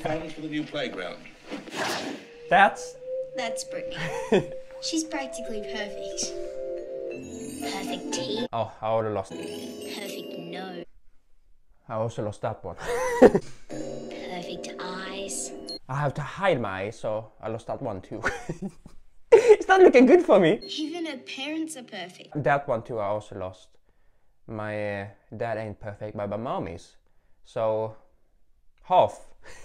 funds for the new playground. That's That's Brittany. She's practically perfect. Perfect teeth, oh, I already lost. perfect nose, I also lost that one. perfect eyes. I have to hide my eyes, so I lost that one too. it's not looking good for me. Even her parents are perfect. That one too, I also lost. My uh, dad ain't perfect, but my mom is. So, half.